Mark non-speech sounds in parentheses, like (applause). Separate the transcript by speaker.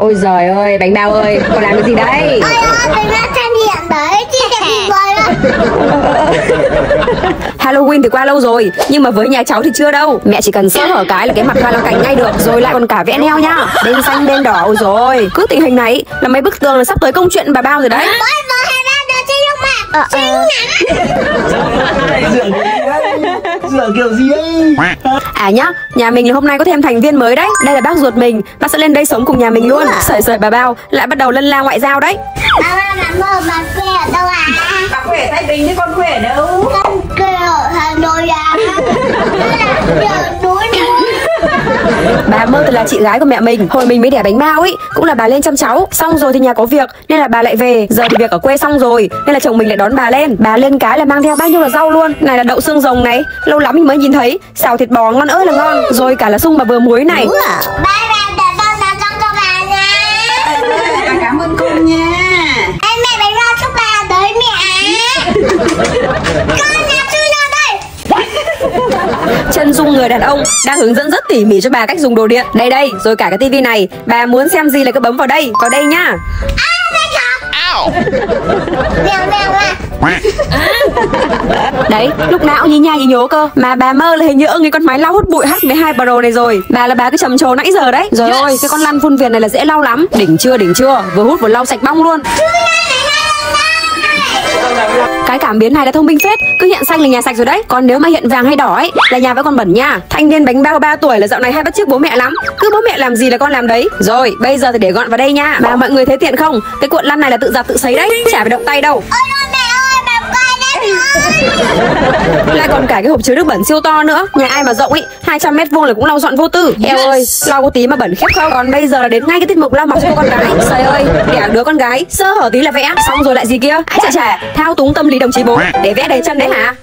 Speaker 1: Ôi giời ơi, bánh bao ơi, con làm cái gì đấy?
Speaker 2: Ôi mình đã trang điểm đấy, chị đẹp (laughs)
Speaker 1: Halloween thì qua lâu rồi Nhưng mà với nhà cháu thì chưa đâu. Mẹ chỉ cần sơ hở cái là cái mặt hoa là cảnh ngay được Rồi lại còn cả vẽ neo nhá Bên xanh bên đỏ Ôi rồi Cứ tình hình này là mấy bức tường là sắp tới công chuyện bà bao rồi đấy.
Speaker 2: Ôi, vừa hay ra đưa chị lúc
Speaker 1: Ờ, ờ.
Speaker 3: Dựa Dựa kiểu gì ấy?
Speaker 1: À nhá, nhà mình hôm nay có thêm thành viên mới đấy. Đây là bác ruột mình. Bác sẽ lên đây sống cùng nhà mình luôn. Sợi sợi bà bao lại bắt đầu lân la ngoại giao đấy.
Speaker 2: Bà ba bà mơ bà quê ở đâu à?
Speaker 4: Bà khỏe Thái Bình chứ con khỏe đâu?
Speaker 2: Con quê ở Hà Nội à? (laughs) Là ở
Speaker 1: Bà Mơ thì là chị gái của mẹ mình. Hồi mình mới đẻ bánh bao ấy Cũng là bà lên chăm cháu. Xong rồi thì nhà có việc, Nên là bà lại về. Giờ thì việc ở quê xong rồi, Nên là chồng mình lại đón bà lên. Bà lên cái là mang theo bao nhiêu là rau luôn. Này là đậu xương rồng này, Lâu lắm mình mới nhìn thấy. Xào thịt bò ngon ơi là ngon, Rồi cả là sung bà vừa muối này.
Speaker 2: Đúng à để con 拿 trong cho bà nha
Speaker 4: À, Cảm ơn cô nha
Speaker 2: Em mẹ bánh bao chúc bà tới mẹ Con nhà sư ra đây
Speaker 1: Dung người đàn ông Đang hướng dẫn rất tỉ mỉ cho bà cách dùng đồ điện. Đây đây Rồi cả cái tivi này. Bà muốn xem gì là cứ bấm vào đây Vào đây nhá
Speaker 2: à. (laughs)
Speaker 1: Đấy, lúc nào cũng nhí nha nhí nhố cơ. Mà bà mơ là hình như ưng cái con máy lau hút bụi H12 Pro này rồi. Bà là bà cứ trầm trồ nãy giờ đấy. Rồi ôi, cái con lăn phun viền này là dễ lau lắm. Đỉnh chưa, đỉnh chưa. Vừa hút vừa lau sạch bong luôn cái cảm biến này là thông minh phết, Cứ hiện xanh là nhà sạch rồi đấy. Còn nếu mà hiện vàng hay đỏ ấy, Là nhà vẫn còn bẩn nha. Thanh niên bánh bao 3 tuổi là dạo này hay bắt chước bố mẹ lắm. Cứ bố mẹ làm gì là con làm đấy. Rồi, bây giờ thì để gọn vào đây nha. Mà mọi người thấy tiện không? Cái cuộn lăn này là tự giặt tự sấy đấy, Chả phải động tay đâu.
Speaker 2: Ôi ơi
Speaker 1: lại còn cả cái hộp chứa nước bẩn siêu to nữa. Nhà ai mà rộng ý 200 mét vuông là cũng lau dọn vô tư. Eo ơi lau có tí mà bẩn khép không? Còn bây giờ là đến ngay cái tiết mục lau mặt cho con gái. Trời ơi đẻ đứa con gái. Sơ hở tí là vẽ. Xong rồi lại gì kia? Chả chả thao túng tâm lý đồng chí bố. Để vẽ đầy chân đấy hả